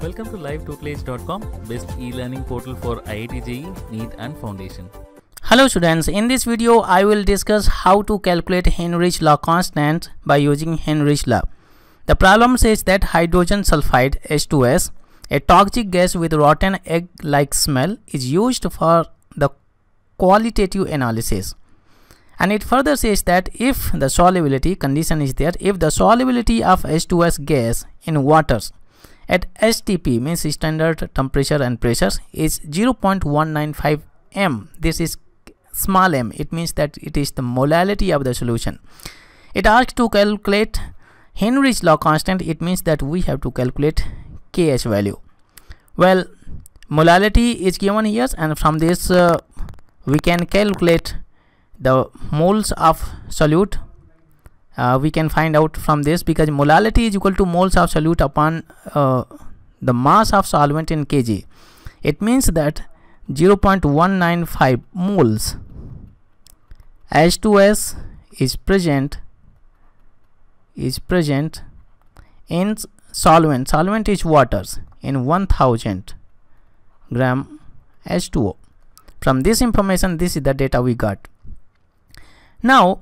Welcome to livetutelage.com, best e-learning portal for IIT JEE, NEET and Foundation. Hello students, in this video I will discuss how to calculate Henry's law constant by using Henry's law. The problem says that hydrogen sulfide H2S, a toxic gas with rotten egg-like smell, is used for the qualitative analysis. And it further says that if the solubility condition is there, if the solubility of H2S gas in waters at STP means standard temperature and pressure is 0.195 m. This is small m. It means that it is the molality of the solution. It asks to calculate Henry's law constant. It means that we have to calculate Kh value. Well, molality is given here and from this uh, we can calculate the moles of solute uh, we can find out from this because molality is equal to moles of solute upon uh, the mass of solvent in kg. It means that 0.195 moles H2S is present is present in solvent. Solvent is waters in 1000 gram H2O from this information this is the data we got. Now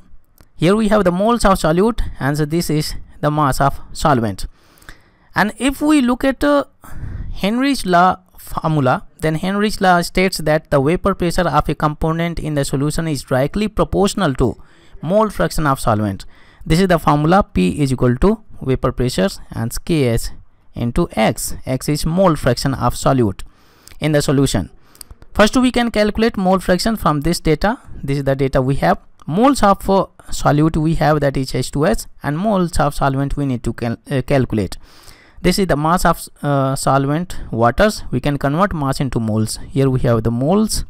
here we have the moles of solute and so this is the mass of solvent. And if we look at uh, Henry's law formula then Henry's law states that the vapor pressure of a component in the solution is directly proportional to mole fraction of solvent. This is the formula P is equal to vapor pressure and Ks into X. X is mole fraction of solute in the solution. First we can calculate mole fraction from this data. This is the data we have. Moles of uh, solute we have that is H2S and moles of solvent we need to cal uh, calculate. This is the mass of uh, solvent waters. We can convert mass into moles. Here we have the moles.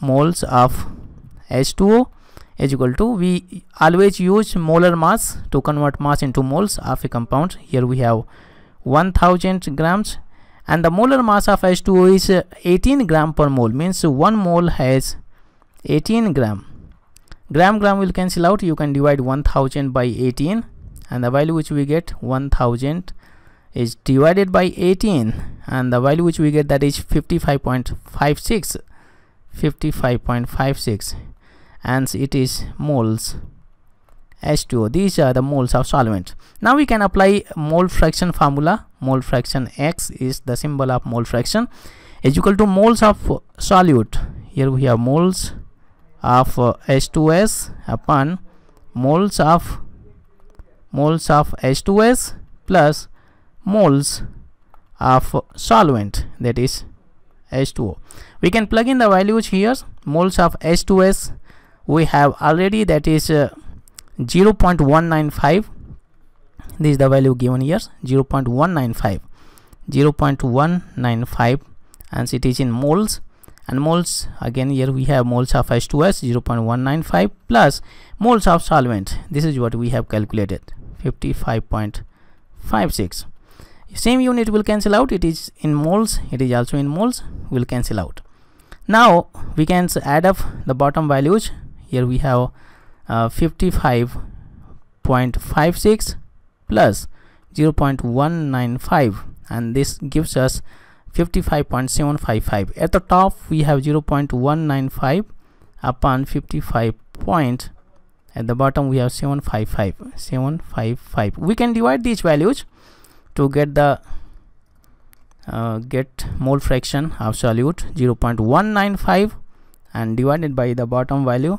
Moles of H2O is equal to we always use molar mass to convert mass into moles of a compound. Here we have 1000 grams. And the molar mass of H2O is uh, 18 gram per mole means one mole has 18 gram gram gram will cancel out. You can divide 1000 by 18 and the value which we get 1000 is divided by 18 and the value which we get that is 55.56 55.56 and it is moles H2O these are the moles of solvent. Now we can apply mole fraction formula. Mole fraction X is the symbol of mole fraction. Is equal to moles of solute. Here we have moles of uh, H2S upon moles of moles of H2S plus moles of solvent that is H2O. We can plug in the values here. Moles of H2S we have already that is uh, 0.195 this is the value given here 0.195 0.195 and it is in moles and moles. Again here we have moles of H2S 0.195 plus moles of solvent. This is what we have calculated 55.56 same unit will cancel out. It is in moles. It is also in moles. Will cancel out. Now we can add up the bottom values. Here we have uh, 55.56 plus 0.195 and this gives us 55.755 at the top we have 0.195 upon 55 point. At the bottom we have 755 755 we can divide these values to get the uh, get mole fraction of solute 0.195 and divided by the bottom value.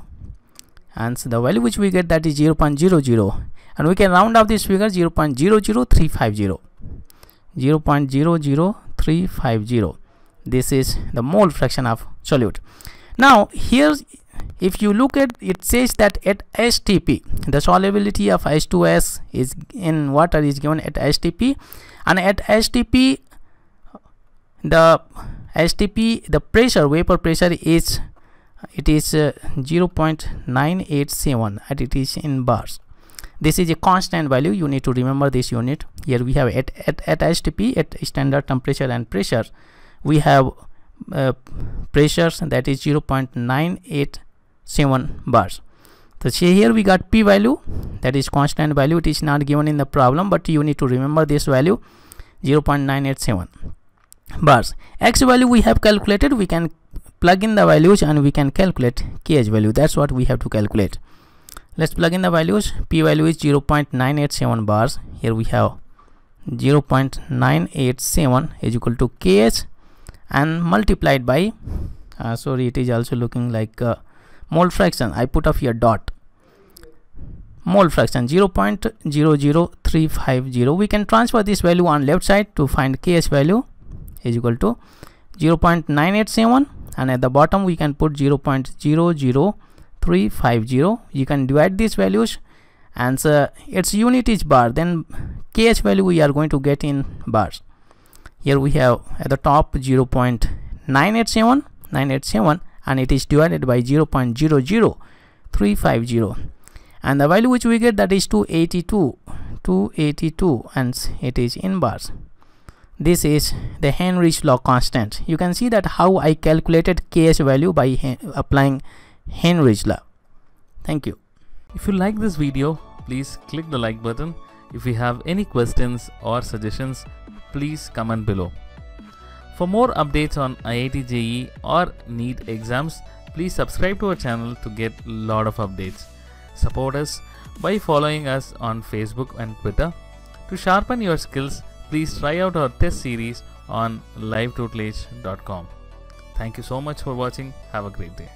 And so the value which we get that is 0.00 and we can round off this figure 0.00350 0.00350 this is the mole fraction of solute. Now here if you look at it says that at STP the solubility of H2S is in water is given at STP and at STP the STP the pressure vapor pressure is it is uh, 0.987 and it is in bars this is a constant value. You need to remember this unit. Here we have at, at, at STP at standard temperature and pressure. We have uh, pressures that is 0.987 bars. So see here we got p value. That is constant value. It is not given in the problem but you need to remember this value 0.987 bars. X value we have calculated. We can plug in the values and we can calculate kh value. That's what we have to calculate let's plug in the values. P value is 0.987 bars. Here we have 0.987 is equal to kh and multiplied by uh, sorry it is also looking like uh, mole fraction. I put up here dot. Mole fraction 0.00350 we can transfer this value on left side to find kh value is equal to 0.987 and at the bottom we can put 0.00350 you can divide these values. And uh, its unit is bar. Then kh value we are going to get in bars. Here we have at the top 0.987 987 and it is divided by 0.00350 and the value which we get that is 282 282 and it is in bars. This is the Henry's law constant. You can see that how I calculated kh value by applying Henry's law thank you if you like this video please click the like button if you have any questions or suggestions please comment below for more updates on IIT JEE or NEET exams please subscribe to our channel to get a lot of updates support us by following us on Facebook and Twitter to sharpen your skills please try out our test series on livetutelage.com. Thank you so much for watching. Have a great day.